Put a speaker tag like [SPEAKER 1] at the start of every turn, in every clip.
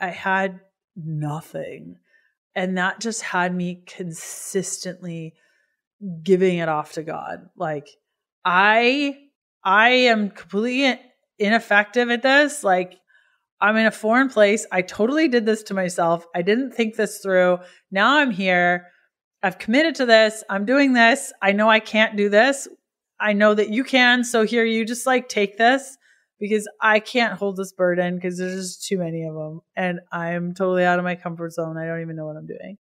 [SPEAKER 1] I had nothing. And that just had me consistently giving it off to God. Like I I am completely ineffective at this. Like I'm in a foreign place. I totally did this to myself. I didn't think this through. Now I'm here. I've committed to this. I'm doing this. I know I can't do this. I know that you can. So here you just like take this because I can't hold this burden because there's just too many of them. And I'm totally out of my comfort zone. I don't even know what I'm doing.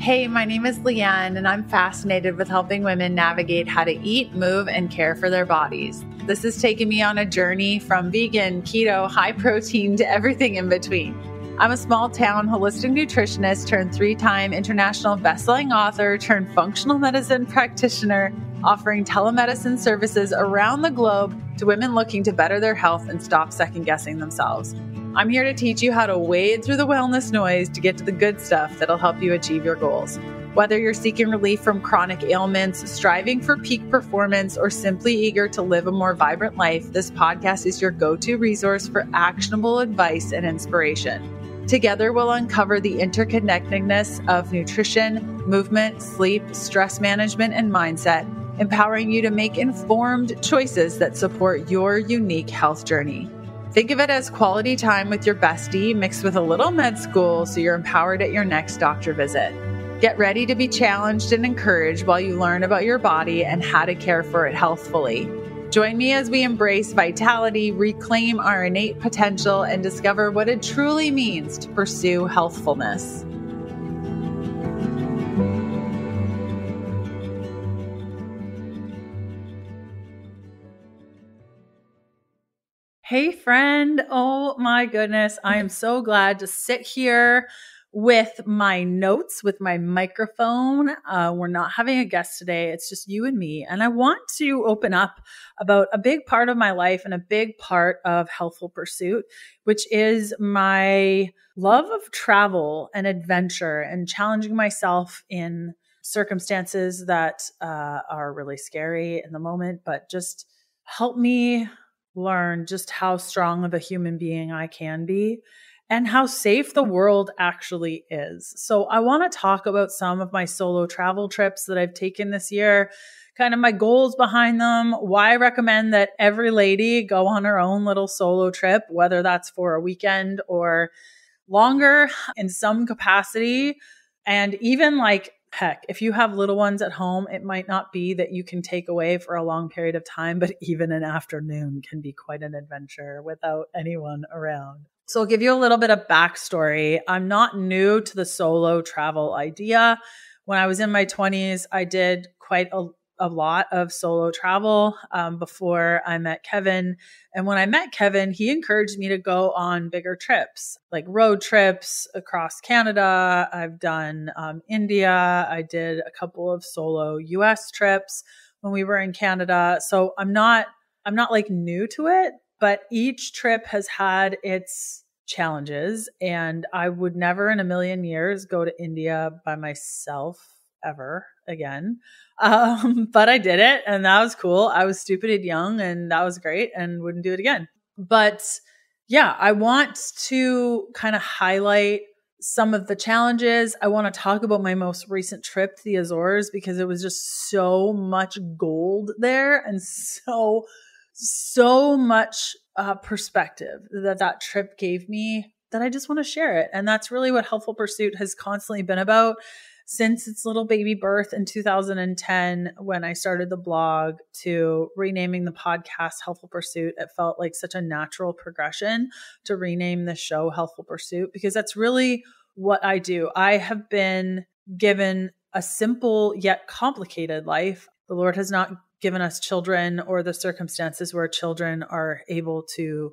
[SPEAKER 1] Hey, my name is Leanne, and I'm fascinated with helping women navigate how to eat, move, and care for their bodies. This has taken me on a journey from vegan, keto, high protein to everything in between. I'm a small town holistic nutritionist turned three time international bestselling author turned functional medicine practitioner, offering telemedicine services around the globe to women looking to better their health and stop second guessing themselves. I'm here to teach you how to wade through the wellness noise to get to the good stuff that'll help you achieve your goals. Whether you're seeking relief from chronic ailments, striving for peak performance, or simply eager to live a more vibrant life, this podcast is your go to resource for actionable advice and inspiration. Together, we'll uncover the interconnectedness of nutrition, movement, sleep, stress management, and mindset, empowering you to make informed choices that support your unique health journey. Think of it as quality time with your bestie mixed with a little med school so you're empowered at your next doctor visit. Get ready to be challenged and encouraged while you learn about your body and how to care for it healthfully. Join me as we embrace vitality, reclaim our innate potential, and discover what it truly means to pursue healthfulness. Hey, friend. Oh my goodness. I am so glad to sit here with my notes, with my microphone. Uh, we're not having a guest today. It's just you and me. And I want to open up about a big part of my life and a big part of Healthful Pursuit, which is my love of travel and adventure and challenging myself in circumstances that uh, are really scary in the moment, but just help me learn just how strong of a human being I can be and how safe the world actually is. So, I want to talk about some of my solo travel trips that I've taken this year, kind of my goals behind them, why I recommend that every lady go on her own little solo trip, whether that's for a weekend or longer in some capacity. And even like heck, if you have little ones at home, it might not be that you can take away for a long period of time, but even an afternoon can be quite an adventure without anyone around. So I'll give you a little bit of backstory. I'm not new to the solo travel idea. When I was in my 20s, I did quite a a lot of solo travel um, before I met Kevin. And when I met Kevin, he encouraged me to go on bigger trips, like road trips across Canada. I've done um, India. I did a couple of solo US trips when we were in Canada. So I'm not, I'm not like new to it, but each trip has had its challenges. And I would never in a million years go to India by myself ever again. Um, but I did it and that was cool. I was stupid and young and that was great and wouldn't do it again. But yeah, I want to kind of highlight some of the challenges. I want to talk about my most recent trip to the Azores because it was just so much gold there and so, so much uh, perspective that that trip gave me that I just want to share it. And that's really what Healthful Pursuit has constantly been about since its little baby birth in 2010 when I started the blog to renaming the podcast Healthful Pursuit, it felt like such a natural progression to rename the show Healthful Pursuit because that's really what I do. I have been given a simple yet complicated life. The Lord has not given us children or the circumstances where children are able to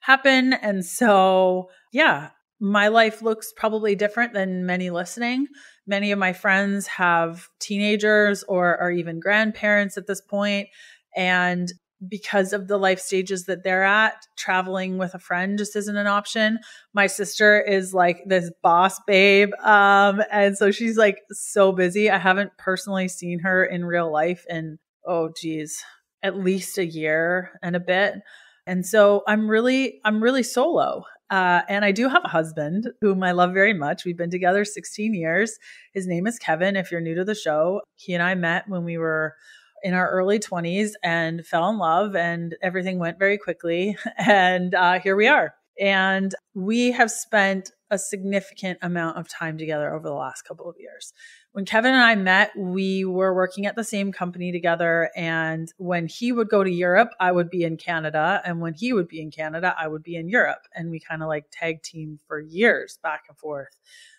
[SPEAKER 1] happen. And so, yeah, my life looks probably different than many listening. Many of my friends have teenagers or are even grandparents at this point, And because of the life stages that they're at, traveling with a friend just isn't an option. My sister is like this boss babe. Um, and so she's like so busy. I haven't personally seen her in real life in, oh, geez, at least a year and a bit. And so I'm really, I'm really solo. Uh, and I do have a husband whom I love very much. We've been together 16 years. His name is Kevin. If you're new to the show, he and I met when we were in our early 20s and fell in love, and everything went very quickly. And uh, here we are. And we have spent a significant amount of time together over the last couple of years. When Kevin and I met, we were working at the same company together. And when he would go to Europe, I would be in Canada. And when he would be in Canada, I would be in Europe. And we kind of like tag team for years back and forth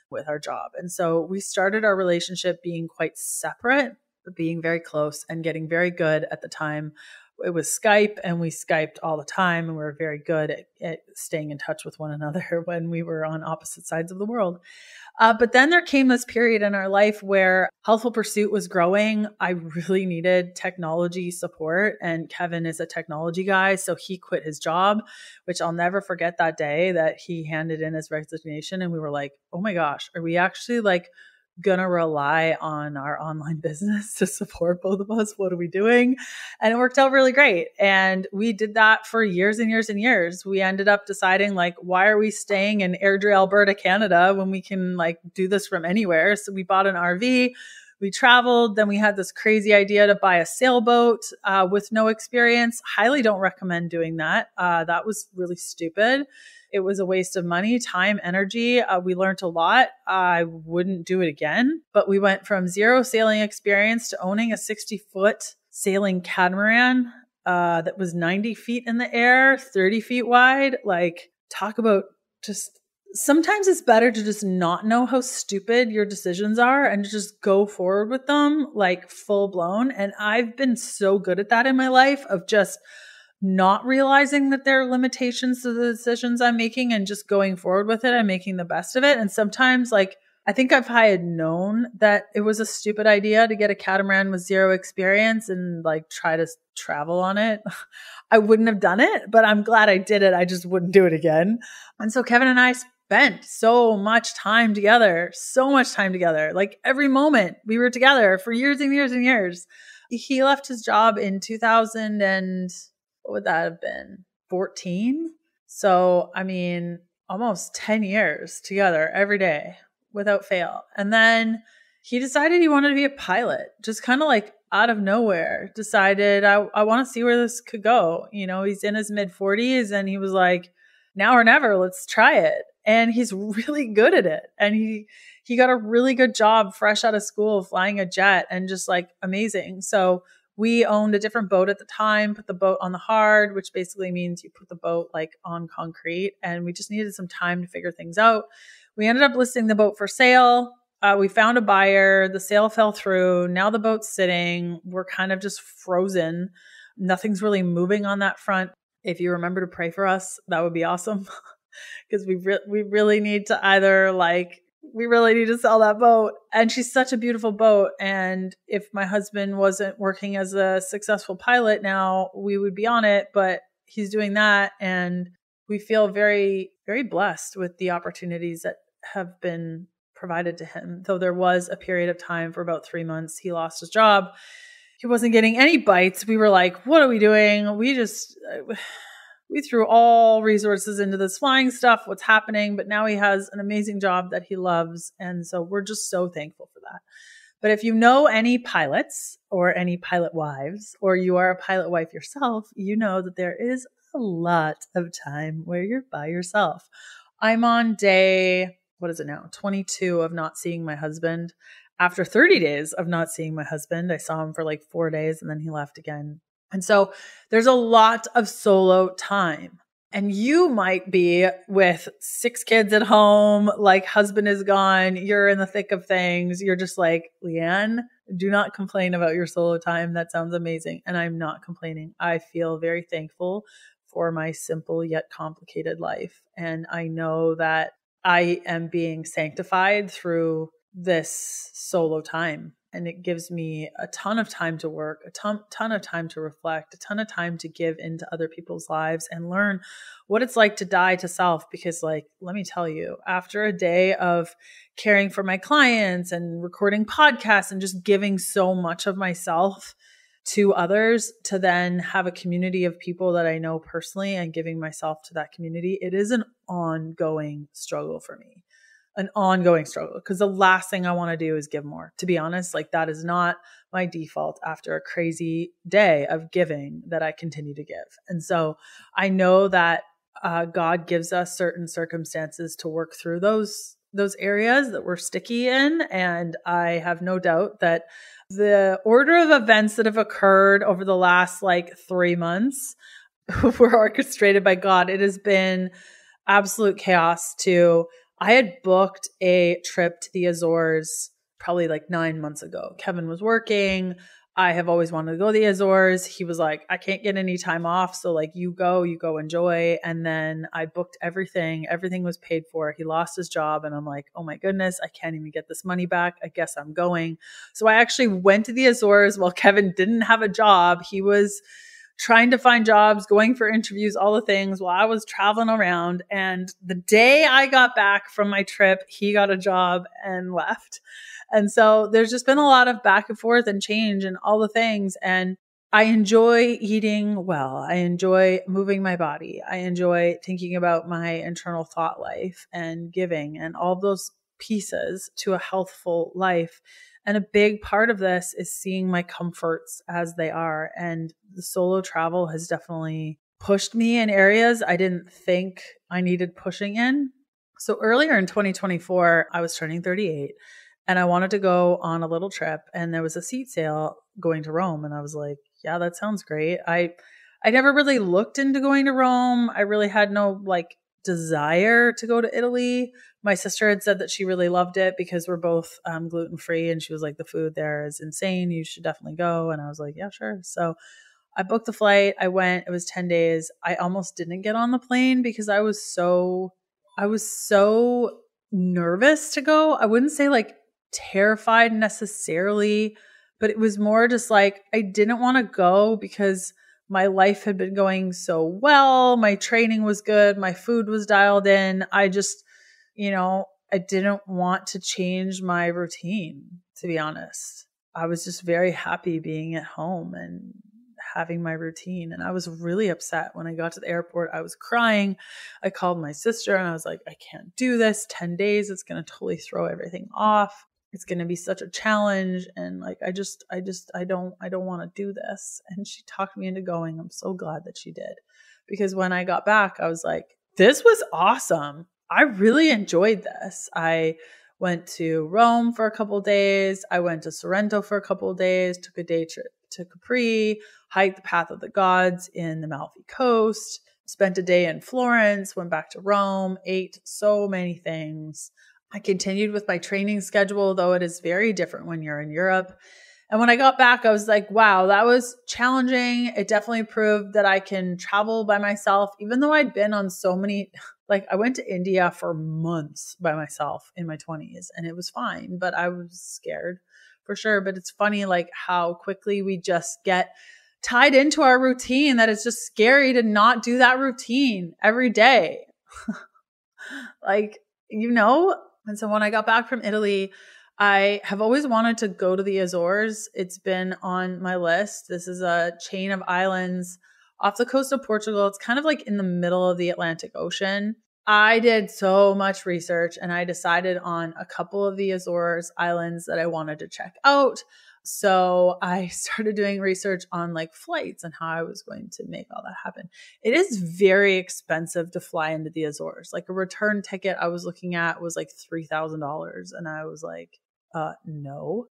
[SPEAKER 1] with our job. And so we started our relationship being quite separate, but being very close and getting very good at the time it was Skype and we Skyped all the time and we were very good at, at, staying in touch with one another when we were on opposite sides of the world. Uh, but then there came this period in our life where Healthful Pursuit was growing. I really needed technology support, and Kevin is a technology guy. So he quit his job, which I'll never forget that day that he handed in his resignation. And we were like, oh my gosh, are we actually like going to rely on our online business to support both of us. What are we doing? And it worked out really great. And we did that for years and years and years. We ended up deciding like, why are we staying in Airdrie, Alberta, Canada when we can like do this from anywhere? So we bought an RV. We traveled. Then we had this crazy idea to buy a sailboat uh, with no experience. Highly don't recommend doing that. Uh, that was really stupid. It was a waste of money, time, energy. Uh, we learned a lot. I wouldn't do it again, but we went from zero sailing experience to owning a 60 foot sailing catamaran uh, that was 90 feet in the air, 30 feet wide. Like, talk about just sometimes it's better to just not know how stupid your decisions are and just go forward with them like full blown. And I've been so good at that in my life of just not realizing that there are limitations to the decisions I'm making and just going forward with it and making the best of it. And sometimes, like, I think if I had known that it was a stupid idea to get a catamaran with zero experience and like try to travel on it, I wouldn't have done it. But I'm glad I did it. I just wouldn't do it again. And so Kevin and I spent so much time together, so much time together. Like every moment we were together for years and years and years. He left his job in 2000 and what would that have been? 14? So, I mean, almost 10 years together every day without fail. And then he decided he wanted to be a pilot, just kind of like out of nowhere, decided, I, I want to see where this could go. You know, he's in his mid 40s and he was like, now or never, let's try it. And he's really good at it. And he, he got a really good job fresh out of school flying a jet and just like amazing. So we owned a different boat at the time, put the boat on the hard, which basically means you put the boat like on concrete. And we just needed some time to figure things out. We ended up listing the boat for sale. Uh, we found a buyer. The sale fell through. Now the boat's sitting. We're kind of just frozen. Nothing's really moving on that front. If you remember to pray for us, that would be awesome. Because we re- we really need to either like we really need to sell that boat. And she's such a beautiful boat. And if my husband wasn't working as a successful pilot now, we would be on it. But he's doing that. And we feel very, very blessed with the opportunities that have been provided to him. Though there was a period of time for about three months, he lost his job. He wasn't getting any bites. We were like, what are we doing? We just. Uh, We threw all resources into this flying stuff, what's happening, but now he has an amazing job that he loves. And so we're just so thankful for that. But if you know any pilots or any pilot wives, or you are a pilot wife yourself, you know that there is a lot of time where you're by yourself. I'm on day, what is it now? 22 of not seeing my husband. After 30 days of not seeing my husband, I saw him for like four days and then he left again and so there's a lot of solo time. And you might be with six kids at home, like husband is gone, you're in the thick of things. You're just like, Leanne, do not complain about your solo time. That sounds amazing. And I'm not complaining. I feel very thankful for my simple yet complicated life. And I know that I am being sanctified through this solo time and it gives me a ton of time to work, a ton, ton of time to reflect, a ton of time to give into other people's lives and learn what it's like to die to self. Because, like, let me tell you, after a day of caring for my clients and recording podcasts and just giving so much of myself, to others to then have a community of people that I know personally and giving myself to that community, it is an ongoing struggle for me. An ongoing struggle because the last thing I want to do is give more. To be honest, like that is not my default after a crazy day of giving that I continue to give. And so I know that uh, God gives us certain circumstances to work through those those areas that we're sticky in, and I have no doubt that the order of events that have occurred over the last like three months were orchestrated by God. It has been absolute chaos to I had booked a trip to the Azores probably like nine months ago. Kevin was working. I have always wanted to go to the Azores. He was like, I can't get any time off. So, like, you go, you go enjoy. And then I booked everything. Everything was paid for. He lost his job. And I'm like, oh my goodness, I can't even get this money back. I guess I'm going. So, I actually went to the Azores while Kevin didn't have a job. He was trying to find jobs, going for interviews, all the things while I was traveling around. And the day I got back from my trip, he got a job and left. And so there's just been a lot of back and forth and change and all the things. And I enjoy eating well. I enjoy moving my body. I enjoy thinking about my internal thought life and giving and all those pieces to a healthful life. And a big part of this is seeing my comforts as they are. And the solo travel has definitely pushed me in areas I didn't think I needed pushing in. So earlier in 2024, I was turning 38 and I wanted to go on a little trip and there was a seat sale going to Rome and I was like, yeah, that sounds great. I I never really looked into going to Rome. I really had no like desire to go to Italy. My sister had said that she really loved it because we're both um, gluten free, and she was like, "The food there is insane. You should definitely go." And I was like, "Yeah, sure." So I booked the flight. I went. It was ten days. I almost didn't get on the plane because I was so I was so nervous to go. I wouldn't say like terrified necessarily, but it was more just like I didn't want to go because my life had been going so well. My training was good. My food was dialed in. I just, you know, I didn't want to change my routine, to be honest. I was just very happy being at home and having my routine. And I was really upset when I got to the airport. I was crying. I called my sister and I was like, I can't do this. 10 days, it's going to totally throw everything off it's going to be such a challenge and like i just i just i don't i don't want to do this and she talked me into going i'm so glad that she did because when i got back i was like this was awesome. I really enjoyed this. I went to rome for a couple days. I went to sorrento for a couple days took a day trip to capri hiked the path of the gods in the amalfi coast spent a day in florence went back to rome ate so many things I continued with my training schedule, though it is very different when you're in Europe. And when I got back, I was like, wow, that was challenging. It definitely proved that I can travel by myself, even though I'd been on so many, like, I went to India for months by myself in my 20s and it was fine, but I was scared for sure. But it's funny, like, how quickly we just get tied into our routine that it's just scary to not do that routine every day. like, you know, and so when I got back from Italy, I have always wanted to go to the Azores. It's been on my list. This is a chain of islands off the coast of Portugal. It's kind of like in the middle of the Atlantic Ocean. I did so much research and I decided on a couple of the Azores islands that I wanted to check out. So I started doing research on like flights and how I was going to make all that happen. It is very expensive to fly into the Azores. Like a return ticket I was looking at was like $3,000 and I was like, uh no.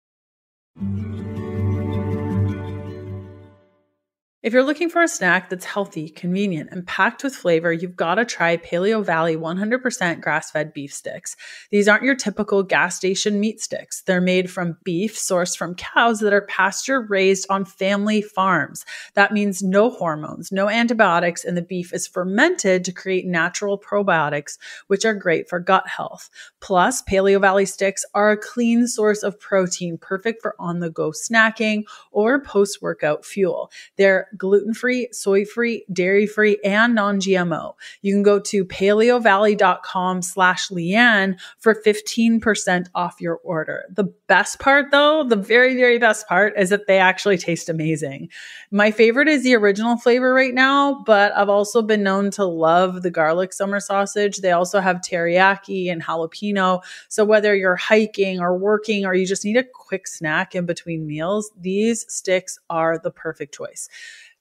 [SPEAKER 1] If you're looking for a snack that's healthy, convenient, and packed with flavor, you've got to try Paleo Valley 100% grass fed beef sticks. These aren't your typical gas station meat sticks. They're made from beef sourced from cows that are pasture raised on family farms. That means no hormones, no antibiotics, and the beef is fermented to create natural probiotics, which are great for gut health. Plus, Paleo Valley sticks are a clean source of protein, perfect for on the go snacking or post workout fuel. They're gluten free, soy free, dairy free, and non GMO. You can go to paleovalley.com slash Leanne for 15% off your order. The best part though, the very, very best part is that they actually taste amazing. My favorite is the original flavor right now, but I've also been known to love the garlic summer sausage. They also have teriyaki and jalapeno. So whether you're hiking or working or you just need a quick snack in between meals, these sticks are the perfect choice.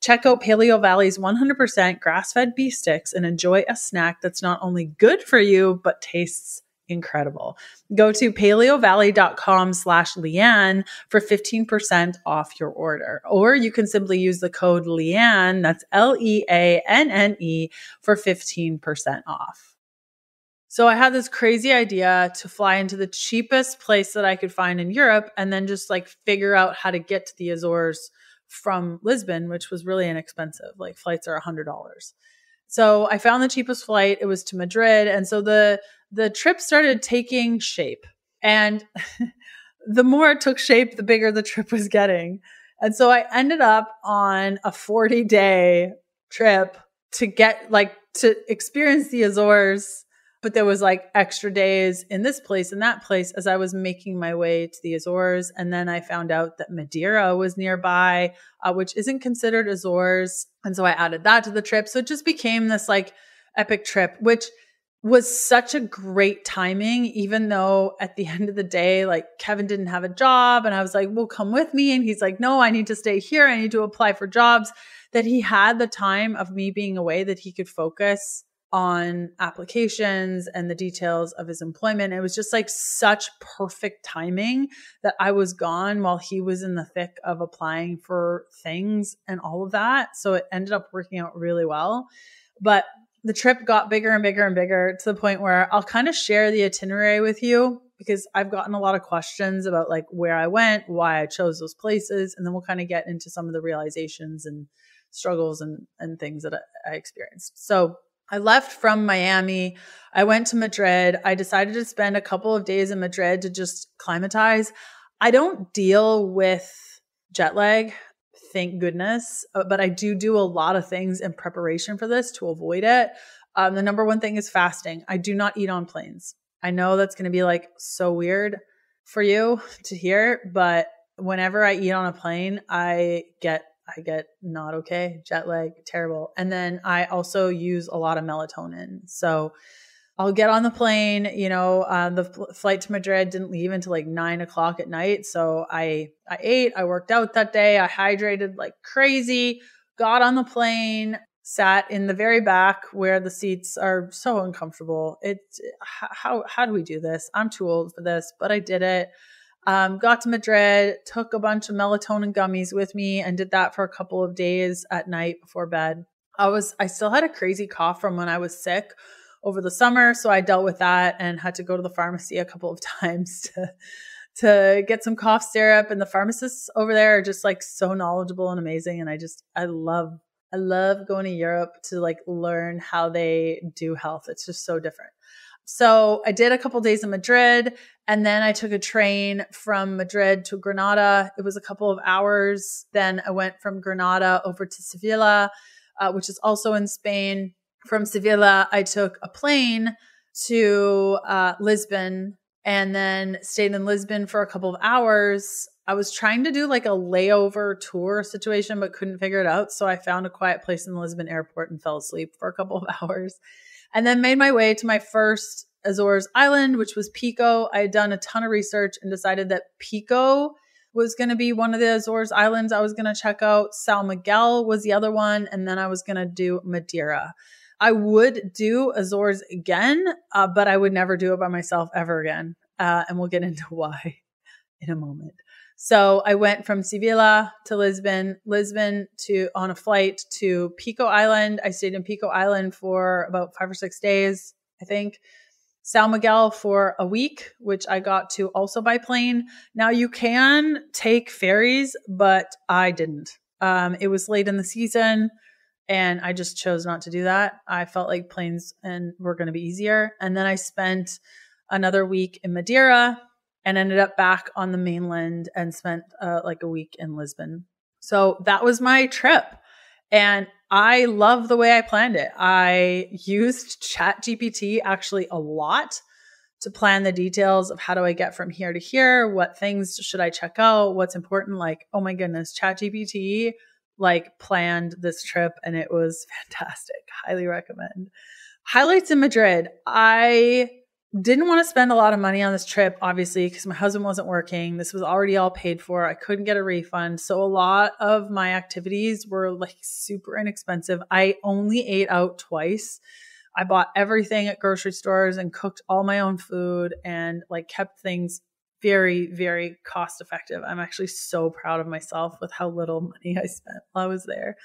[SPEAKER 1] Check out Paleo Valley's 100% grass fed beef sticks and enjoy a snack that's not only good for you, but tastes incredible. Go to paleovalley.com slash Leanne for 15% off your order. Or you can simply use the code Leanne, that's L E A N N E, for 15% off. So I had this crazy idea to fly into the cheapest place that I could find in Europe and then just like figure out how to get to the Azores from Lisbon, which was really inexpensive. Like flights are a $100. So I found the cheapest flight. It was to Madrid. And so the the trip started taking shape. And the more it took shape, the bigger the trip was getting. And so I ended up on a 40 day trip to get like to experience the Azores. But there was like extra days in this place and that place as I was making my way to the Azores. And then I found out that Madeira was nearby, uh, which isn't considered Azores. And so I added that to the trip. So it just became this like epic trip, which was such a great timing, even though at the end of the day, like Kevin didn't have a job. And I was like, well, come with me. And he's like, no, I need to stay here. I need to apply for jobs. That he had the time of me being away that he could focus on applications and the details of his employment. It was just like such perfect timing that I was gone while he was in the thick of applying for things and all of that. So it ended up working out really well. But the trip got bigger and bigger and bigger to the point where I'll kind of share the itinerary with you because I've gotten a lot of questions about like where I went, why I chose those places, and then we'll kind of get into some of the realizations and struggles and and things that I, I experienced. So I left from Miami. I went to Madrid. I decided to spend a couple of days in Madrid to just climatize. I don't deal with jet lag thank goodness. Uh, but I do do a lot of things in preparation for this to avoid it. Um, the number one thing is fasting. I do not eat on planes. I know that's going to be like so weird for you to hear, but whenever I eat on a plane, I get I get not okay, jet lag, terrible. And then I also use a lot of melatonin. So I'll get on the plane. You know, um, the fl- flight to Madrid didn't leave until like nine o'clock at night. So I I ate, I worked out that day, I hydrated like crazy. Got on the plane, sat in the very back where the seats are so uncomfortable. It how how do we do this? I'm too old for this, but I did it. Um, got to Madrid, took a bunch of melatonin gummies with me, and did that for a couple of days at night before bed. I was I still had a crazy cough from when I was sick over the summer. So I dealt with that and had to go to the pharmacy a couple of times to to get some cough syrup. And the pharmacists over there are just like so knowledgeable and amazing. And I just I love I love going to Europe to like learn how they do health. It's just so different. So I did a couple days in Madrid and then I took a train from Madrid to Granada. It was a couple of hours. Then I went from Granada over to Sevilla, uh, which is also in Spain from Sevilla, I took a plane to uh, Lisbon and then stayed in Lisbon for a couple of hours. I was trying to do like a layover tour situation, but couldn't figure it out. So I found a quiet place in the Lisbon airport and fell asleep for a couple of hours. And then made my way to my first Azores island, which was Pico. I had done a ton of research and decided that Pico was going to be one of the Azores islands I was going to check out. São Miguel was the other one. And then I was going to do Madeira. I would do Azores again, uh, but I would never do it by myself ever again. Uh, and we'll get into why in a moment. So I went from Sevilla to Lisbon, Lisbon to on a flight to Pico Island. I stayed in Pico Island for about five or six days, I think. São Miguel for a week, which I got to also by plane. Now you can take ferries, but I didn't. Um, it was late in the season and I just chose not to do that. I felt like planes and were going to be easier. And then I spent another week in Madeira and ended up back on the mainland and spent uh, like a week in Lisbon. So that was my trip. And I love the way I planned it. I used ChatGPT actually a lot to plan the details of how do I get from here to here, what things should I check out, what's important. Like, oh my goodness, ChatGPT like planned this trip and it was fantastic. Highly recommend. Highlights in Madrid. I didn't want to spend a lot of money on this trip, obviously, because my husband wasn't working. This was already all paid for. I couldn't get a refund. So a lot of my activities were like super inexpensive. I only ate out twice. I bought everything at grocery stores and cooked all my own food and like kept things very, very cost effective. I'm actually so proud of myself with how little money I spent while I was there.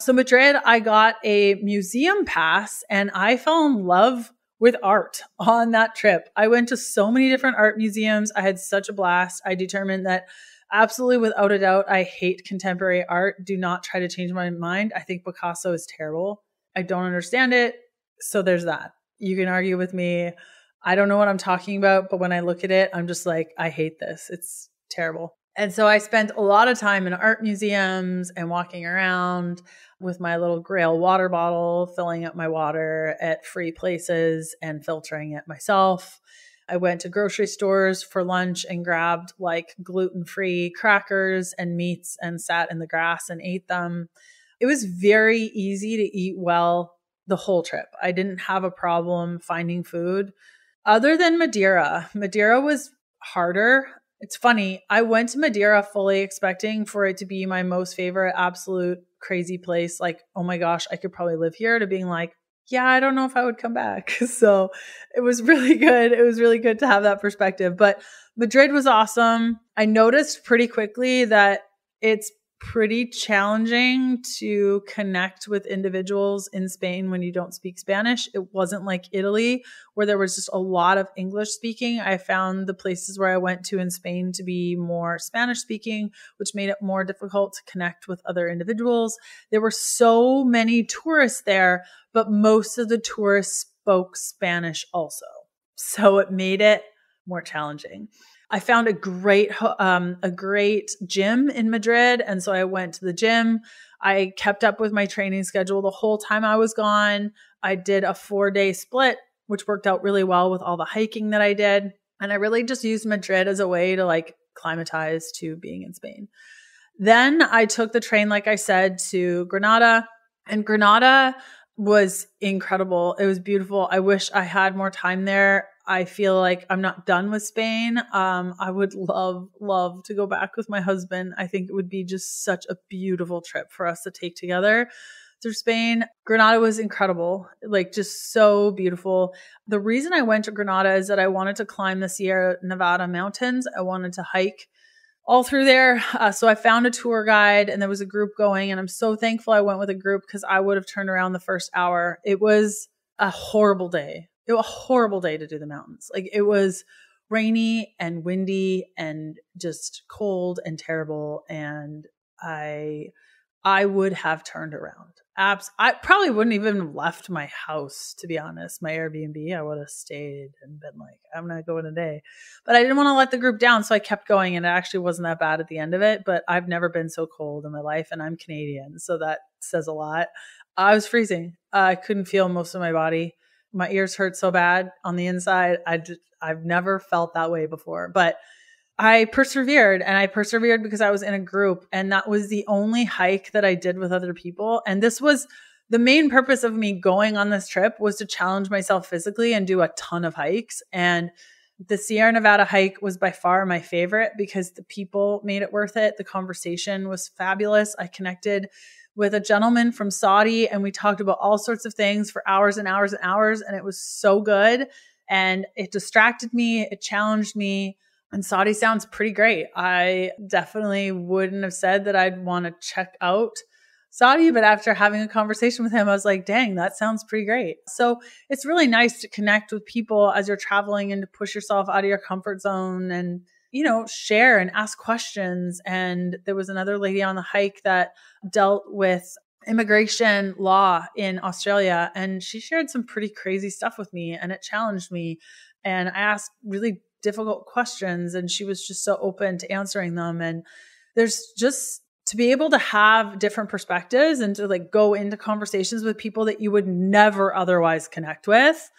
[SPEAKER 1] So, Madrid, I got a museum pass and I fell in love with art on that trip. I went to so many different art museums. I had such a blast. I determined that absolutely without a doubt, I hate contemporary art. Do not try to change my mind. I think Picasso is terrible. I don't understand it. So there's that. You can argue with me. I don't know what I'm talking about, but when I look at it, I'm just like, I hate this. It's terrible. And so I spent a lot of time in art museums and walking around with my little Grayl water bottle, filling up my water at free places and filtering it myself. I went to grocery stores for lunch and grabbed like gluten free crackers and meats and sat in the grass and ate them. It was very easy to eat well the whole trip. I didn't have a problem finding food. Other than Madeira, Madeira was harder. It's funny. I went to Madeira fully expecting for it to be my most favorite, absolute crazy place. Like, oh my gosh, I could probably live here, to being like, yeah, I don't know if I would come back. So it was really good. It was really good to have that perspective. But Madrid was awesome. I noticed pretty quickly that it's pretty challenging to connect with individuals in Spain when you don't speak Spanish. It wasn't like Italy, where there was just a lot of English speaking. I found the places where I went to in Spain to be more Spanish speaking, which made it more difficult to connect with other individuals. There were so many tourists there, but most of the tourists spoke Spanish also. So it made it more challenging. I found a great um, a great gym in Madrid, and so I went to the gym. I kept up with my training schedule the whole time I was gone. I did a four day split, which worked out really well with all the hiking that I did, and I really just used Madrid as a way to like climatize to being in Spain. Then I took the train, like I said, to Granada, and Granada was incredible. It was beautiful. I wish I had more time there. I feel like I'm not done with Spain. Um, I would love, love to go back with my husband. I think it would be just such a beautiful trip for us to take together through Spain. Granada was incredible, like just so beautiful. The reason I went to Granada is that I wanted to climb the Sierra Nevada mountains. I wanted to hike all through there. Uh, so I found a tour guide and there was a group going, and I'm so thankful I went with a group because I would have turned around the first hour. It was a horrible day it was a horrible day to do the mountains. Like it was rainy and windy and just cold and terrible. And I, I would have turned around. Abs- I probably wouldn't even have left my house, to be honest. My Airbnb, I would have stayed and been like, I'm not going today. But I didn't want to let the group down. So I kept going and it actually wasn't that bad at the end of it. But I've never been so cold in my life and I'm Canadian. So that says a lot. I was freezing. I couldn't feel most of my body my ears hurt so bad on the inside. I just, I've never felt that way before, but I persevered and I persevered because I was in a group and that was the only hike that I did with other people. And this was the main purpose of me going on this trip was to challenge myself physically and do a ton of hikes. And the Sierra Nevada hike was by far my favorite because the people made it worth it. The conversation was fabulous. I connected with a gentleman from Saudi and we talked about all sorts of things for hours and hours and hours. And it was so good. And it distracted me, it challenged me. And Saudi sounds pretty great. I definitely wouldn't have said that I'd want to check out Saudi, but after having a conversation with him, I was like, dang, that sounds pretty great. So it's really nice to connect with people as you're traveling and to push yourself out of your comfort zone and you know, share and ask questions. And there was another lady on the hike that dealt with immigration law in Australia. And she shared some pretty crazy stuff with me and it challenged me. And I asked really difficult questions and she was just so open to answering them. And there's just to be able to have different perspectives and to like go into conversations with people that you would never otherwise connect with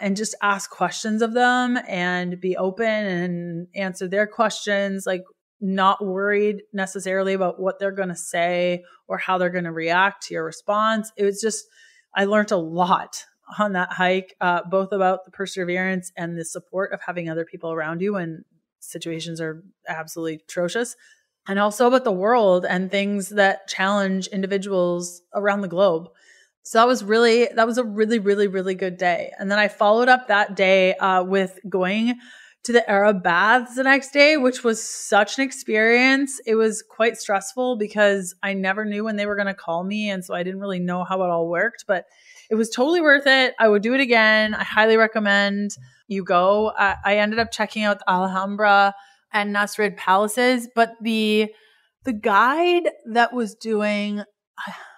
[SPEAKER 1] and just ask questions of them and be open and answer their questions like not worried necessarily about what they're going to say or how they're going to react to your response it was just i learned a lot on that hike uh, both about the perseverance and the support of having other people around you when situations are absolutely atrocious and also about the world and things that challenge individuals around the globe. So that was really, that was a really, really, really good day. And then I followed up that day uh, with going to the Arab baths the next day, which was such an experience. It was quite stressful because I never knew when they were going to call me. And so I didn't really know how it all worked, but it was totally worth it. I would do it again. I highly recommend you go. I, I ended up checking out the Alhambra and Nasrid palaces, but the the guide that was doing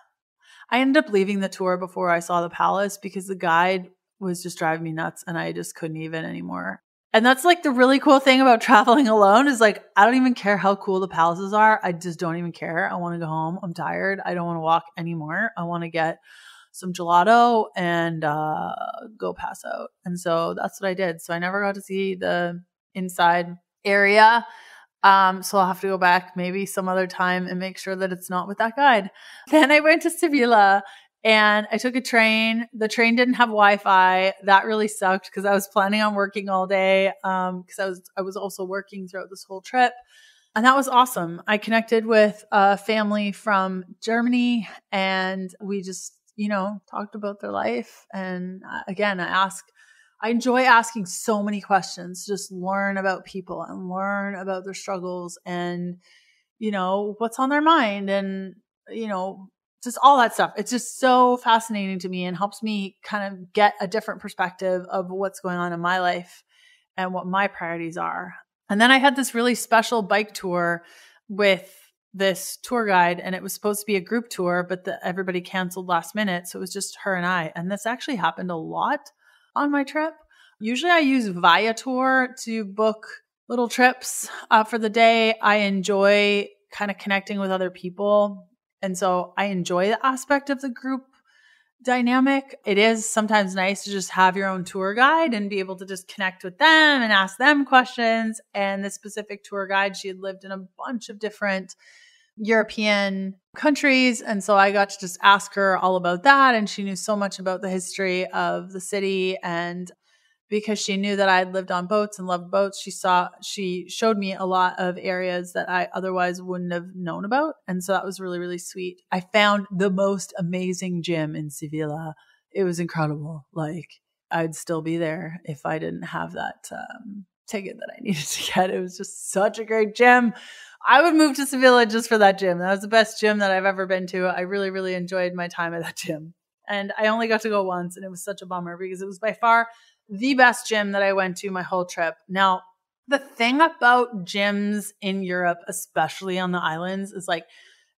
[SPEAKER 1] I ended up leaving the tour before I saw the palace because the guide was just driving me nuts and I just couldn't even anymore. And that's like the really cool thing about traveling alone is like I don't even care how cool the palaces are. I just don't even care. I want to go home. I'm tired. I don't want to walk anymore. I want to get some gelato and uh, go pass out. And so that's what I did. So I never got to see the inside area. Um, so I'll have to go back maybe some other time and make sure that it's not with that guide. Then I went to Sevilla and I took a train. The train didn't have Wi-Fi. That really sucked because I was planning on working all day. Um, because I was I was also working throughout this whole trip. And that was awesome. I connected with a family from Germany and we just, you know, talked about their life. And uh, again, I asked I enjoy asking so many questions, just learn about people and learn about their struggles and, you know, what's on their mind and, you know, just all that stuff. It's just so fascinating to me and helps me kind of get a different perspective of what's going on in my life and what my priorities are. And then I had this really special bike tour with this tour guide and it was supposed to be a group tour but the, everybody canceled last minute so it was just her and I and this actually happened a lot on my trip. Usually I use Viator to book little trips uh, for the day. I enjoy kind of connecting with other people. And so I enjoy the aspect of the group dynamic. It is sometimes nice to just have your own tour guide and be able to just connect with them and ask them questions. And the specific tour guide, she had lived in a bunch of different European countries. And so I got to just ask her all about that. And she knew so much about the history of the city. And because she knew that I had lived on boats and loved boats, she saw, she showed me a lot of areas that I otherwise wouldn't have known about. And so that was really, really sweet. I found the most amazing gym in Sevilla. It was incredible. Like, I'd still be there if I didn't have that um, ticket that I needed to get. It was just such a great gym. I would move to Sevilla just for that gym. That was the best gym that I've ever been to. I really, really enjoyed my time at that gym. And I only got to go once, and it was such a bummer because it was by far the best gym that I went to my whole trip. Now, the thing about gyms in Europe, especially on the islands, is like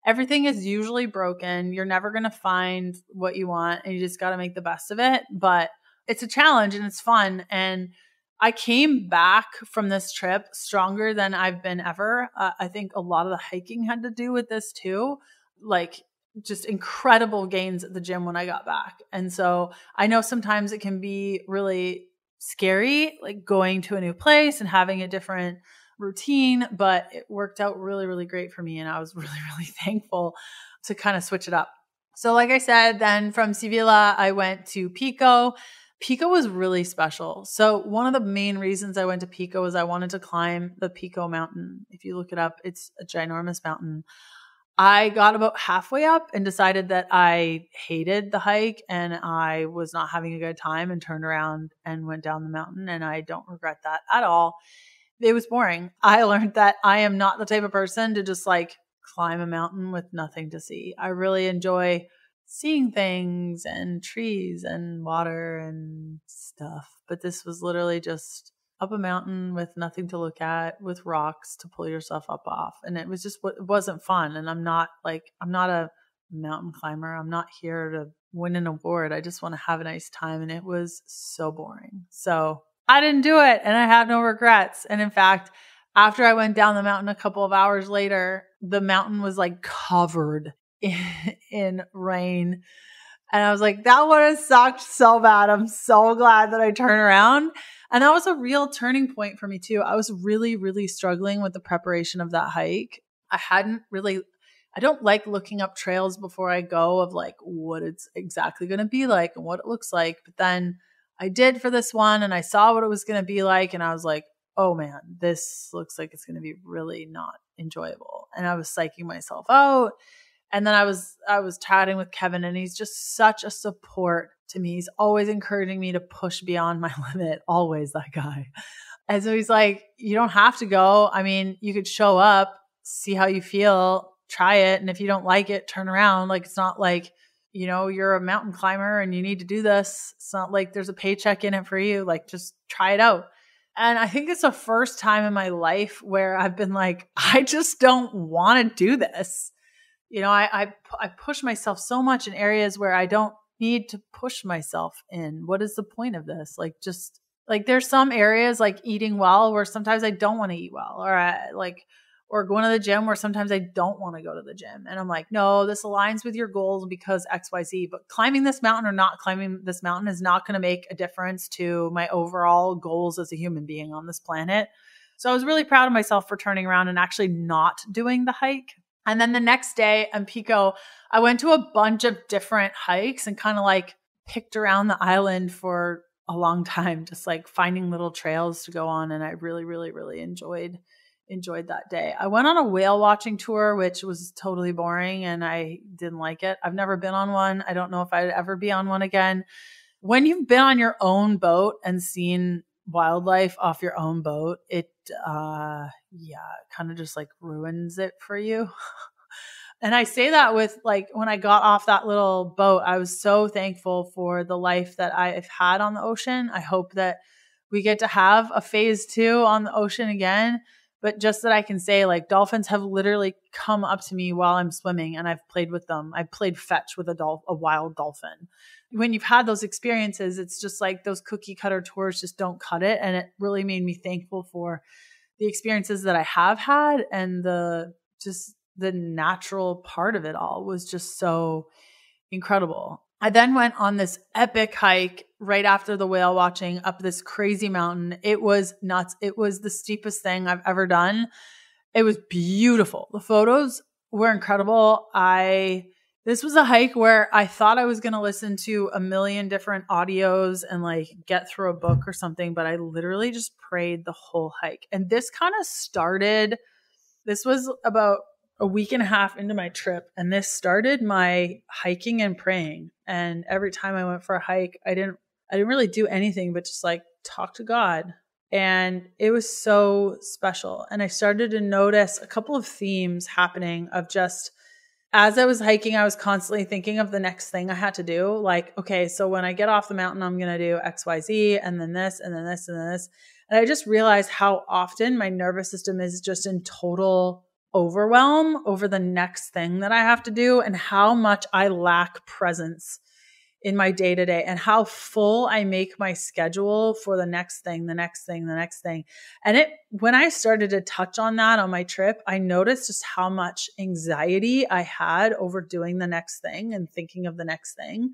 [SPEAKER 1] everything is usually broken. You're never going to find what you want, and you just got to make the best of it. But it's a challenge and it's fun. And I came back from this trip stronger than I've been ever. Uh, I think a lot of the hiking had to do with this too. Like, just incredible gains at the gym when I got back. And so I know sometimes it can be really scary, like going to a new place and having a different routine, but it worked out really, really great for me. And I was really, really thankful to kind of switch it up. So, like I said, then from Sevilla, I went to Pico Pico was really special. So, one of the main reasons I went to Pico was I wanted to climb the Pico mountain. If you look it up, it's a ginormous mountain. I got about halfway up and decided that I hated the hike and I was not having a good time and turned around and went down the mountain. And I don't regret that at all. It was boring. I learned that I am not the type of person to just like climb a mountain with nothing to see. I really enjoy seeing things and trees and water and stuff. But this was literally just up a mountain with nothing to look at, with rocks to pull yourself up off. And it was just what it wasn't fun. And I'm not like, I'm not a mountain climber. I'm not here to win an award. I just want to have a nice time. And it was so boring. So I didn't do it and I have no regrets. And in fact, after I went down the mountain a couple of hours later, the mountain was like covered in, in rain. And I was like, that would have sucked so bad. I'm so glad that I turned around. And that was a real turning point for me, too. I was really, really struggling with the preparation of that hike. I hadn't really, I don't like looking up trails before I go of like what it's exactly going to be like and what it looks like. But then I did for this one and I saw what it was going to be like. And I was like, oh man, this looks like it's going to be really not enjoyable. And I was psyching myself out. And then I was I was chatting with Kevin and he's just such a support to me. He's always encouraging me to push beyond my limit, always that guy. And so he's like, you don't have to go. I mean, you could show up, see how you feel, try it, and if you don't like it, turn around. Like it's not like you know, you're a mountain climber and you need to do this. It's not like there's a paycheck in it for you. Like, just try it out. And I think it's the first time in my life where I've been like, I just don't want to do this. You know, I, I, I push myself so much in areas where I don't need to push myself in. What is the point of this? Like, just like there's some areas like eating well where sometimes I don't want to eat well, or I, like or going to the gym where sometimes I don't want to go to the gym. And I'm like, no, this aligns with your goals because XYZ. But climbing this mountain or not climbing this mountain is not going to make a difference to my overall goals as a human being on this planet. So I was really proud of myself for turning around and actually not doing the hike. And then the next day in Pico, I went to a bunch of different hikes and kind of like picked around the island for a long time, just like finding little trails to go on. And I really, really, really enjoyed enjoyed that day. I went on a whale watching tour, which was totally boring and I didn't like it. I've never been on one. I don't know if I'd ever be on one again. When you've been on your own boat and seen wildlife off your own boat, it, uh, yeah, it kind of just like ruins it for you. and I say that with like when I got off that little boat, I was so thankful for the life that I've had on the ocean. I hope that we get to have a phase two on the ocean again but just that I can say like dolphins have literally come up to me while I'm swimming and I've played with them. I played fetch with a dol- a wild dolphin. When you've had those experiences, it's just like those cookie cutter tours just don't cut it and it really made me thankful for the experiences that I have had and the just the natural part of it all was just so incredible. I then went on this epic hike right after the whale watching up this crazy mountain. It was nuts. It was the steepest thing I've ever done. It was beautiful. The photos were incredible. I this was a hike where I thought I was going to listen to a million different audios and like get through a book or something, but I literally just prayed the whole hike. And this kind of started this was about a week and a half into my trip and this started my hiking and praying. And every time i went for a hike i didn't i didn't really do anything but just like talk to god. And it was so special. And i started to notice a couple of themes happening of just as i was hiking i was constantly thinking of the next thing i had to do. Like okay so when i get off the mountain i'm going to do xyz and then this and then this and then this. And i just realized how often my nervous system is just in total overwhelm over the next thing that I have to do and how much I lack presence in my day to day and how full I make my schedule for the next thing, the next thing, the next thing. And it, when I started to touch on that on my trip, I noticed just how much anxiety I had over doing the next thing and thinking of the next thing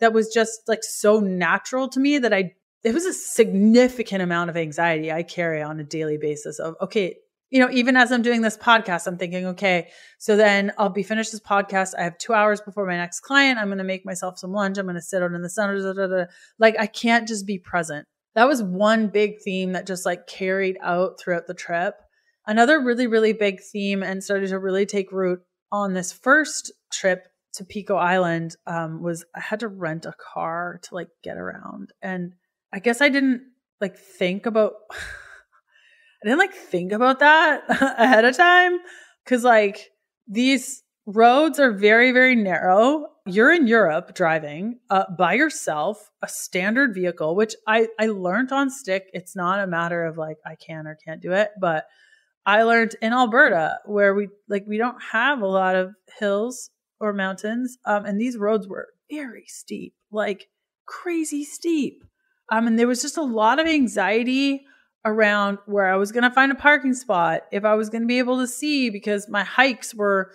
[SPEAKER 1] that was just like so natural to me that I, it was a significant amount of anxiety I carry on a daily basis of, okay, you know, even as I'm doing this podcast, I'm thinking, okay, so then I'll be finished this podcast. I have two hours before my next client. I'm going to make myself some lunch. I'm going to sit out in the sun. Like I can't just be present. That was one big theme that just like carried out throughout the trip. Another really, really big theme and started to really take root on this first trip to Pico Island um, was I had to rent a car to like get around. And I guess I didn't like think about I didn't like think about that ahead of time because like these roads are very very narrow. You're in Europe driving uh, by yourself, a standard vehicle, which I I learned on stick. It's not a matter of like I can or can't do it, but I learned in Alberta where we like we don't have a lot of hills or mountains, um, and these roads were very steep, like crazy steep. Um, and there was just a lot of anxiety around where I was going to find a parking spot, if I was going to be able to see because my hikes were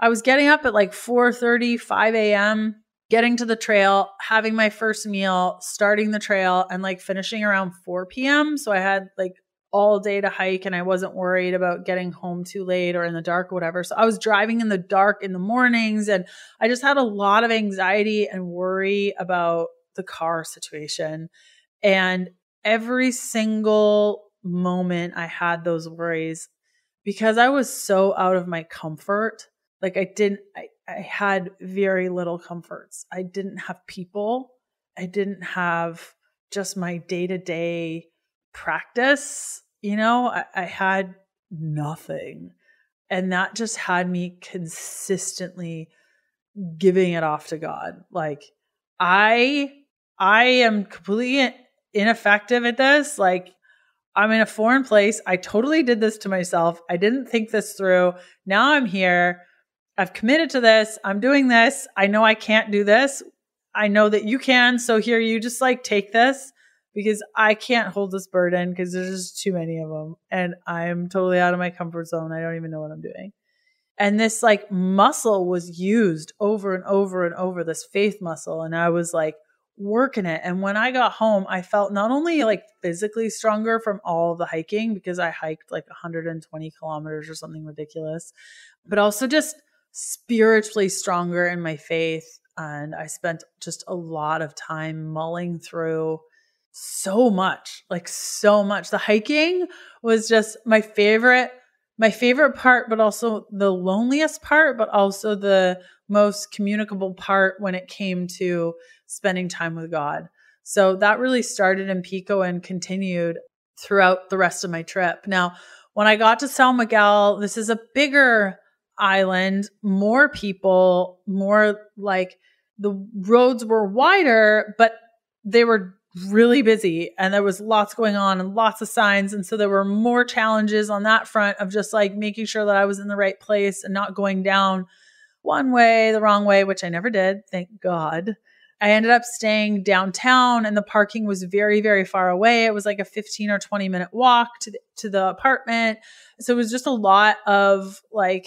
[SPEAKER 1] I was getting up at like 4:30, 5 a.m., getting to the trail, having my first meal, starting the trail and like finishing around 4 p.m. So I had like all day to hike and I wasn't worried about getting home too late or in the dark or whatever. So I was driving in the dark in the mornings and I just had a lot of anxiety and worry about the car situation. And every single moment I had those worries because I was so out of my comfort. Like I didn't, I, I had very little comforts. I didn't have people. I didn't have just my day to day practice. You know, I, I had nothing. And that just had me consistently giving it off to God. Like I I am completely ineffective at this. Like, I'm in a foreign place. I totally did this to myself. I didn't think this through. Now I'm here. I've committed to this. I'm doing this. I know I can't do this. I know that you can. So here, you just like take this because I can't hold this burden because there's just too many of them. And I'm totally out of my comfort zone. I don't even know what I'm doing. And this like muscle was used over and over and over, this faith muscle. And I was like, working it. And when I got home, I felt not only like physically stronger from all the hiking because I hiked like 120 kilometers or something ridiculous, but also just spiritually stronger in my faith. And I spent just a lot of time mulling through so much, like so much. The hiking was just my favorite my favorite part, but also the loneliest part, but also the most communicable part when it came to spending time with God. So that really started in Pico and continued throughout the rest of my trip. Now, when I got to San Miguel, this is a bigger island, more people, more like the roads were wider, but they were really busy and there was lots going on and lots of signs. And so there were more challenges on that front of just like making sure that I was in the right place and not going down one way, the wrong way, which I never did. Thank God. I ended up staying downtown and the parking was very, very far away. It was like a 15 or 20 minute walk to the, to the apartment. So it was just a lot of like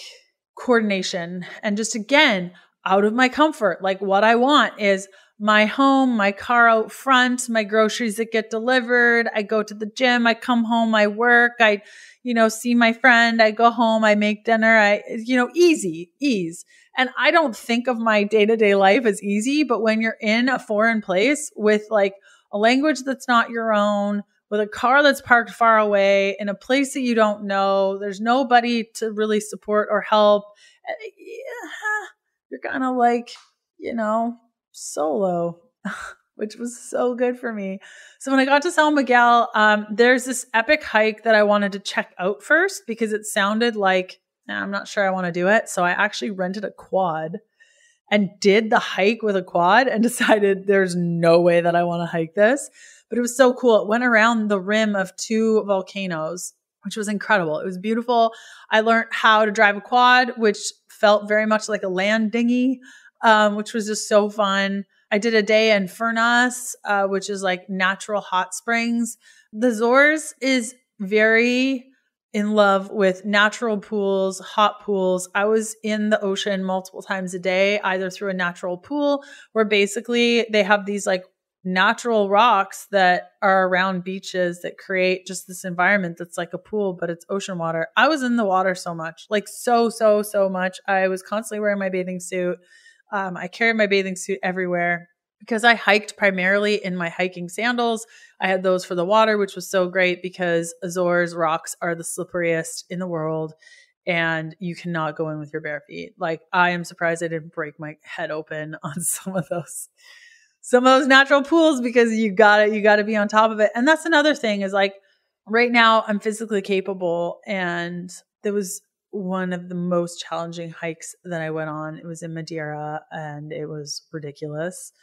[SPEAKER 1] coordination and just again, out of my comfort. Like what I want is my home, my car out front, my groceries that get delivered. I go to the gym, I come home, I work, I, you know, see my friend, I go home, I make dinner, I, you know, easy, ease. And I don't think of my day to day life as easy, but when you're in a foreign place with like a language that's not your own, with a car that's parked far away in a place that you don't know, there's nobody to really support or help. Eh, yeah, you're kind of like, you know, solo, which was so good for me. So when I got to San Miguel, um, there's this epic hike that I wanted to check out first because it sounded like I'm not sure I want to do it. So I actually rented a quad and did the hike with a quad and decided there's no way that I want to hike this. But it was so cool. It went around the rim of two volcanoes, which was incredible. It was beautiful. I learned how to drive a quad, which felt very much like a land dinghy um, which was just so fun. I did a day in Furnas, uh, which is like natural hot springs. The Azores is very in love with natural pools, hot pools. I was in the ocean multiple times a day, either through a natural pool where basically they have these like natural rocks that are around beaches that create just this environment that's like a pool, but it's ocean water. I was in the water so much, like so, so, so much. I was constantly wearing my bathing suit. Um, I carried my bathing suit everywhere because I hiked primarily in my hiking sandals. I had those for the water, which was so great because Azores rocks are the slipperiest in the world and you cannot go in with your bare feet. Like I am surprised I didn't break my head open on some of those some of those natural pools because you got to you got to be on top of it. And that's another thing is like right now I'm physically capable and there was one of the most challenging hikes that I went on. It was in Madeira and it was ridiculous.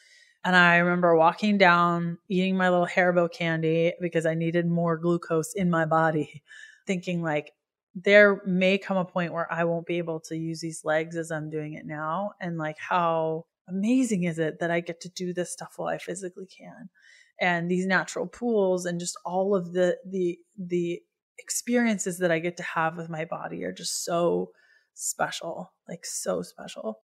[SPEAKER 1] And I remember walking down, eating my little Haribo candy because I needed more glucose in my body, thinking like, there may come a point where I won't be able to use these legs as I'm doing it now. And like, how amazing is it that I get to do this stuff while I physically can? and these natural pools and just all of the the the experiences that I get to have with my body are just so special, like so special.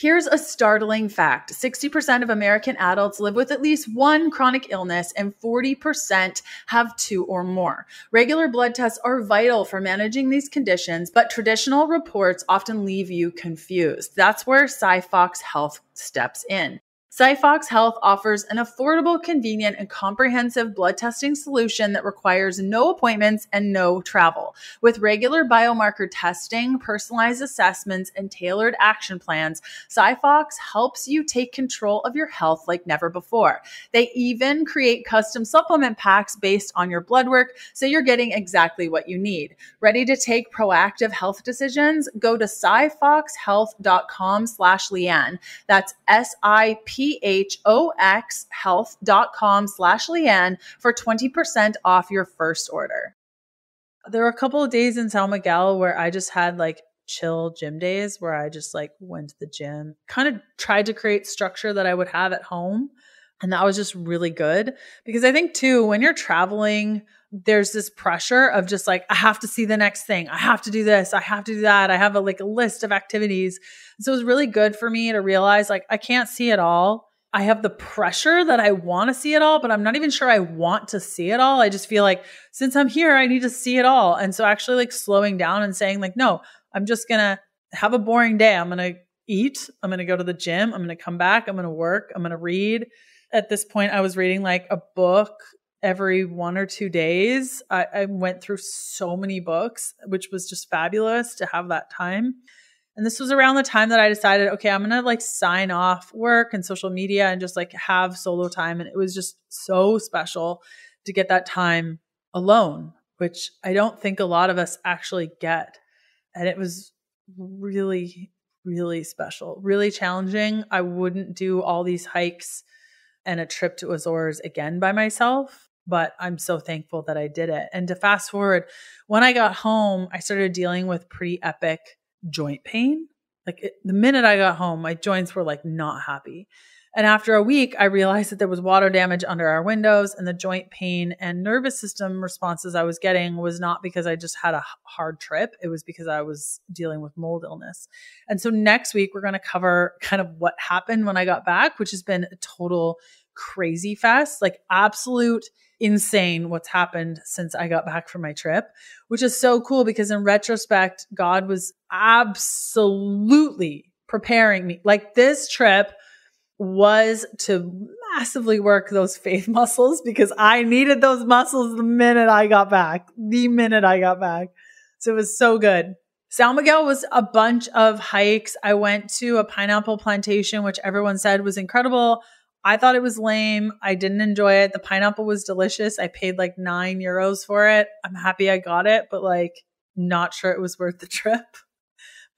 [SPEAKER 1] Here's a startling fact 60% of American adults live with at least one chronic illness, and 40% have two or more. Regular blood tests are vital for managing these conditions, but traditional reports often leave you confused. That's where SiPhox Health steps in. SiPhox Health offers an affordable, convenient, and comprehensive blood testing solution that requires no appointments and no travel. With regular biomarker testing, personalized assessments, and tailored action plans, SiPhox helps you take control of your health like never before. They even create custom supplement packs based on your blood work, so you're getting exactly what you need. Ready to take proactive health decisions? Go to siphoxhealth.com slash Leanne. That's S-I-P P-H-O-X health.com slash Leanne for 20% off your first order. There were a couple of days in San Miguel where I just had like chill gym days where I just like went to the gym, kind of tried to create structure that I would have at home. And that was just really good because I think too, when you're traveling, there's this pressure of just like, I have to see the next thing. I have to do this. I have to do that. I have a like a list of activities. So it was really good for me to realize like, I can't see it all. I have the pressure that I want to see it all, but I'm not even sure I want to see it all. I just feel like since I'm here, I need to see it all. And so actually like slowing down and saying like, no, I'm just going to have a boring day. I'm going to eat. I'm going to go to the gym. I'm going to come back. I'm going to work. I'm going to read at this point I was reading like a book every one or two days. I, I, went through so many books, which was just fabulous to have that time. And this was around the time that I decided, okay, I'm gonna like sign off work and social media and just like have solo time. And it was just so special to get that time alone, which I don't think a lot of us actually get. And it was really, really special, really challenging. I wouldn't do all these hikes and a trip to Azores again by myself. But I'm so thankful that I did it. And to fast forward, when I got home, I started dealing with pretty epic joint pain. Like it, the minute I got home, my joints were like not happy. And after a week, I realized that there was water damage under our windows, and the joint pain and nervous system responses I was getting was not because I just had a hard trip. It was because I was dealing with mold illness. And so next week, we're going to cover kind of what happened when I got back, which has been a total crazy fest, like absolute insane what's happened since I got back from my trip, which is so cool because in retrospect, God was absolutely preparing me. Like this trip was to massively work those faith muscles because I needed those muscles the minute I got back, the minute I got back. So it was so good. San Miguel was a bunch of hikes. I went to a pineapple plantation, which everyone said was incredible. I thought it was lame. I didn't enjoy it. The pineapple was delicious. I paid like nine euros for it. I'm happy I got it, but like not sure it was worth the trip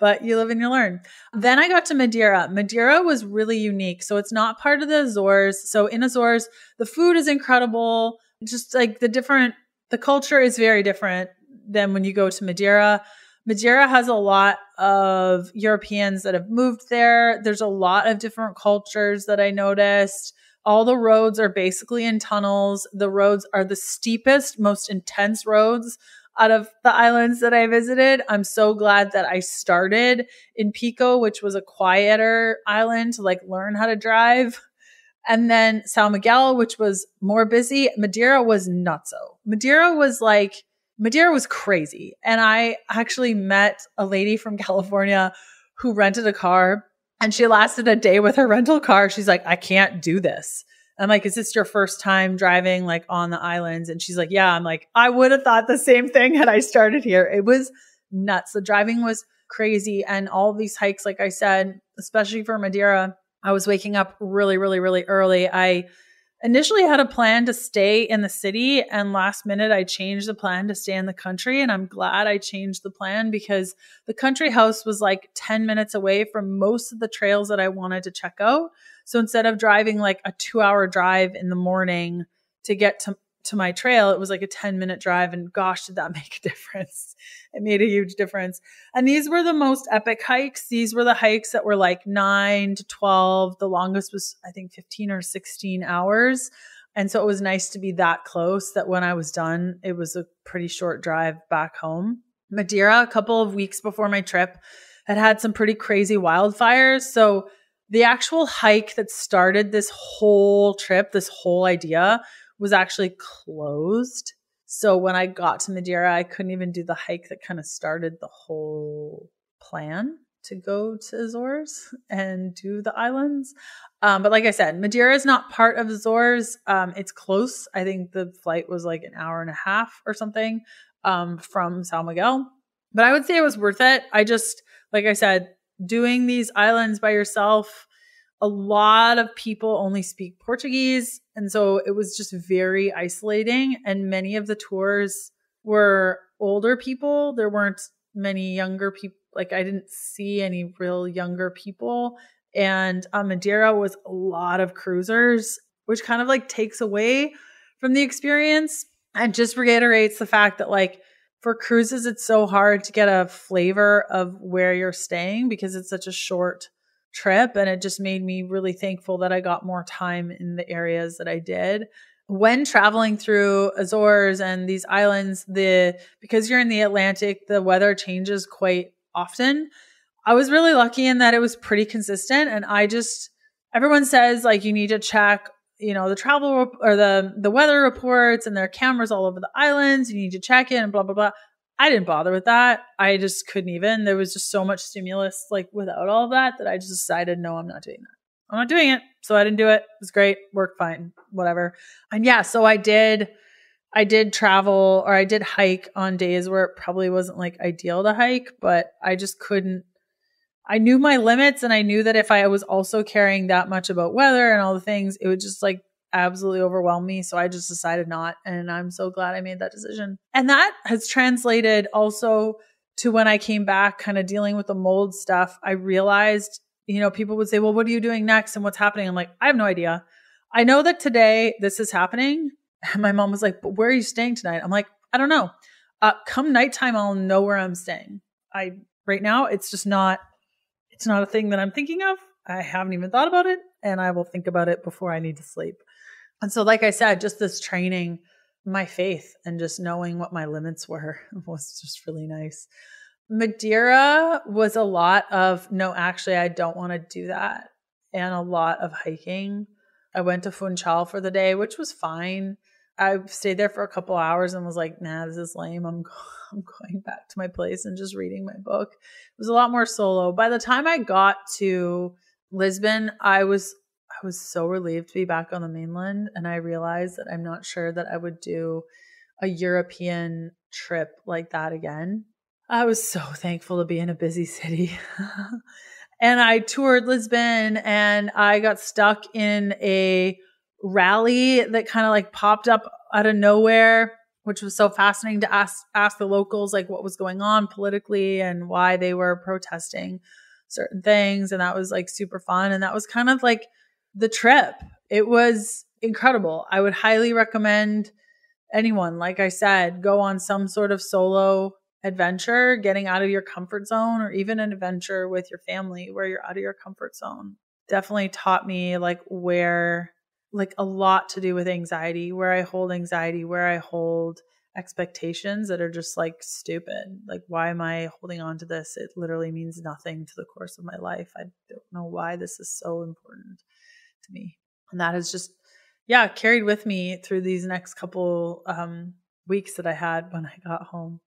[SPEAKER 1] but you live and you learn. Then I got to Madeira. Madeira was really unique. So it's not part of the Azores. So in Azores, the food is incredible. Just like the different, the culture is very different than when you go to Madeira. Madeira has a lot of Europeans that have moved there. There's a lot of different cultures that I noticed. All the roads are basically in tunnels. The roads are the steepest, most intense roads out of the islands that I visited. I'm so glad that I started in Pico, which was a quieter island to like learn how to drive. And then São Miguel, which was more busy. Madeira was nutso. Madeira was like, Madeira was crazy. And I actually met a lady from California who rented a car and she lasted a day with her rental car. She's like, I can't do this. I'm like, is this your first time driving like on the islands? And she's like, yeah. I'm like, I would have thought the same thing had I started here. It was nuts. The driving was crazy. And all these hikes, like I said, especially for Madeira, I was waking up really, really, really early. I initially I had a plan to stay in the city and last minute I changed the plan to stay in the country and I'm glad I changed the plan because the country house was like 10 minutes away from most of the trails that I wanted to check out. So instead of driving like a 2-hour drive in the morning to get to to my trail, it was like a 10 minute drive. And gosh, did that make a difference? It made a huge difference. And these were the most epic hikes. These were the hikes that were like nine to 12. The longest was, I think, 15 or 16 hours. And so it was nice to be that close that when I was done, it was a pretty short drive back home. Madeira, a couple of weeks before my trip, had had some pretty crazy wildfires. So the actual hike that started this whole trip, this whole idea, was actually closed. So when I got to Madeira, I couldn't even do the hike that kind of started the whole plan to go to Azores and do the islands. Um, but like I said, Madeira is not part of Azores. Um, it's close. I think the flight was like an hour and a half or something um, from San Miguel. But I would say it was worth it. I just, like I said, doing these islands by yourself a lot of people only speak Portuguese. And so it was just very isolating. And many of the tours were older people. There weren't many younger people. Like I didn't see any real younger people. And uh, Madeira was a lot of cruisers, which kind of like takes away from the experience and just reiterates the fact that like for cruises, it's so hard to get a flavor of where you're staying because it's such a short trip and it just made me really thankful that I got more time in the areas that I did. When traveling through Azores and these islands, the because you're in the Atlantic, the weather changes quite often. I was really lucky in that it was pretty consistent and I just everyone says like you need to check you know the travel or the the weather reports and there are cameras all over the islands you need to check in and blah blah blah I didn't bother with that. I just couldn't even. There was just so much stimulus like without all that that I just decided, no, I'm not doing that. I'm not doing it. So I didn't do it. It was great. Worked fine. Whatever. And yeah, so I did I did travel or I did hike on days where it probably wasn't like ideal to hike, but I just couldn't I knew my limits and I knew that if I was also caring that much about weather and all the things, it would just like absolutely overwhelmed me. So I just decided not. And I'm so glad I made that decision. And that has translated also to when I came back, kind of dealing with the mold stuff. I realized, you know, people would say, well, what are you doing next? And what's happening? I'm like, I have no idea. I know that today this is happening. And my mom was like, but where are you staying tonight? I'm like, I don't know. Uh, come nighttime, I'll know where I'm staying. I, right now, it's just not, it's not a thing that I'm thinking of. I haven't even thought about it and I will think about it before I need to sleep. And so, like I said, just this training my faith and just knowing what my limits were was just really nice. Madeira was a lot of no, actually, I don't want to do that, and a lot of hiking. I went to Funchal for the day, which was fine. I stayed there for a couple hours and was like, nah, this is lame. I'm I'm going back to my place and just reading my book. It was a lot more solo. By the time I got to Lisbon, I was I was so relieved to be back on the mainland. And I realized that I'm not sure that I would do a European trip like that again. I was so thankful to be in a busy city. and I toured Lisbon and I got stuck in a rally that kind of like popped up out of nowhere which was so fascinating to ask ask the locals like what was going on politically and why they were protesting certain things and that was like super fun and that was kind of like the trip. It was incredible. I would highly recommend anyone, like I said, go on some sort of solo adventure, getting out of your comfort zone, or even an adventure with your family where you're out of your comfort zone. Definitely taught me like where, like a lot to do with anxiety, where I hold anxiety, where I hold expectations that are just like stupid. Like, why am I holding on to this? It literally means nothing to the course of my life. I don't know why this is so important to me. And that has just, yeah, carried with me through these next couple um, weeks that I had when I got home.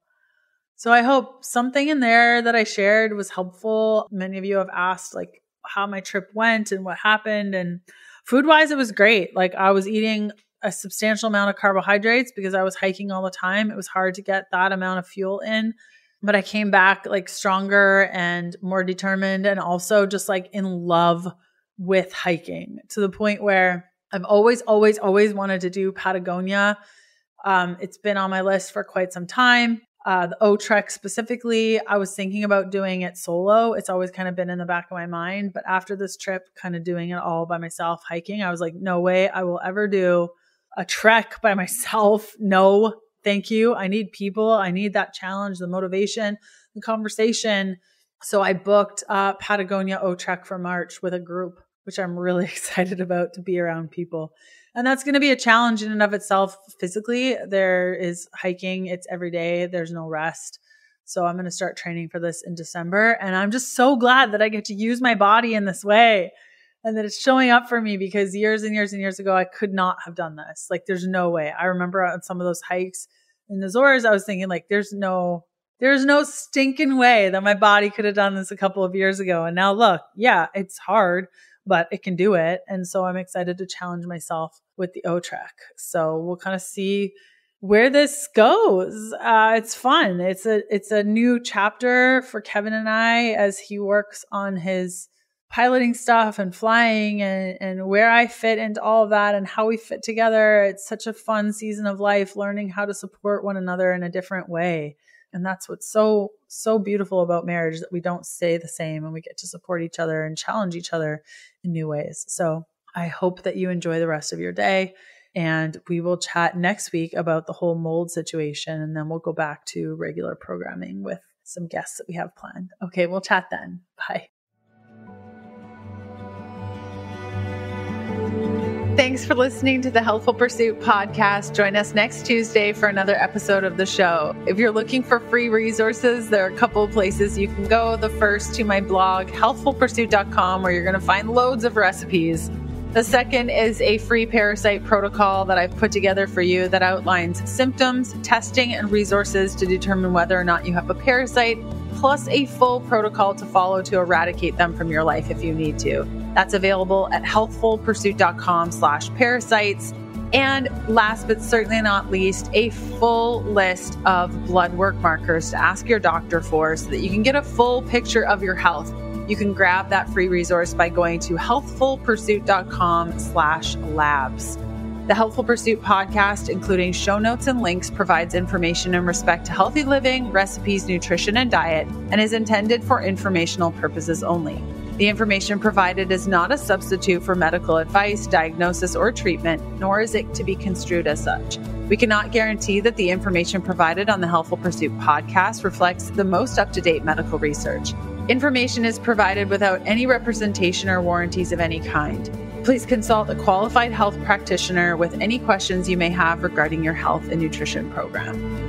[SPEAKER 1] So I hope something in there that I shared was helpful. Many of you have asked like how my trip went and what happened and food wise it was great. Like I was eating a substantial amount of carbohydrates because I was hiking all the time. It was hard to get that amount of fuel in, but I came back like stronger and more determined and also just like in love with hiking to the point where I've always, always, always wanted to do Patagonia. Um, it's been on my list for quite some time. Uh, the O Trek specifically, I was thinking about doing it solo. It's always kind of been in the back of my mind. But after this trip, kind of doing it all by myself hiking, I was like, no way I will ever do a trek by myself. No, thank you. I need people. I need that challenge, the motivation, the conversation. So I booked uh, Patagonia O Trek for March with a group, which I'm really excited about to be around people. And that's going to be a challenge in and of itself physically. There is hiking, it's every day, there's no rest. So I'm going to start training for this in December. And I'm just so glad that I get to use my body in this way and that it's showing up for me because years and years and years ago, I could not have done this. Like, there's no way. I remember on some of those hikes in the Azores, I was thinking, like, there's no, there's no stinking way that my body could have done this a couple of years ago. And now look, yeah, it's hard, but it can do it. And so I'm excited to challenge myself with the O Trek. So we'll kind of see where this goes. Uh, it's fun. It's a it's a new chapter for Kevin and I as he works on his piloting stuff and flying and, and where I fit into all of that and how we fit together. It's such a fun season of life, learning how to support one another in a different way. And that's what's so, so beautiful about marriage that we don't stay the same and we get to support each other and challenge each other in new ways. So I hope that you enjoy the rest of your day. And we will chat next week about the whole mold situation. And then we'll go back to regular programming with some guests that we have planned. Okay, we'll chat then. Bye. Thanks for listening to the Healthful Pursuit podcast. Join us next Tuesday for another episode of the show. If you're looking for free resources, there are a couple of places you can go. The first to my blog, healthfulpursuit.com, where you're going to find loads of recipes the second is a free parasite protocol that I've put together for you that outlines symptoms, testing, and resources to determine whether or not you have a parasite, plus a full protocol to follow to eradicate them from your life if you need to. That's available at healthfulpursuit.com slash parasites. And last but certainly not least, a full list of blood work markers to ask your doctor for so that you can get a full picture of your health you can grab that free resource by going to healthfulpursuit.com slash labs. The Healthful Pursuit podcast, including show notes and links, provides information in respect to healthy living, recipes, nutrition, and diet, and is intended for informational purposes only. The information provided is not a substitute for medical advice, diagnosis, or treatment, nor is it to be construed as such. We cannot guarantee that the information provided on the Healthful Pursuit podcast reflects the most up to date medical research. Information is provided without any representation or warranties of any kind. Please consult a qualified health practitioner with any questions you may have regarding your health and nutrition program.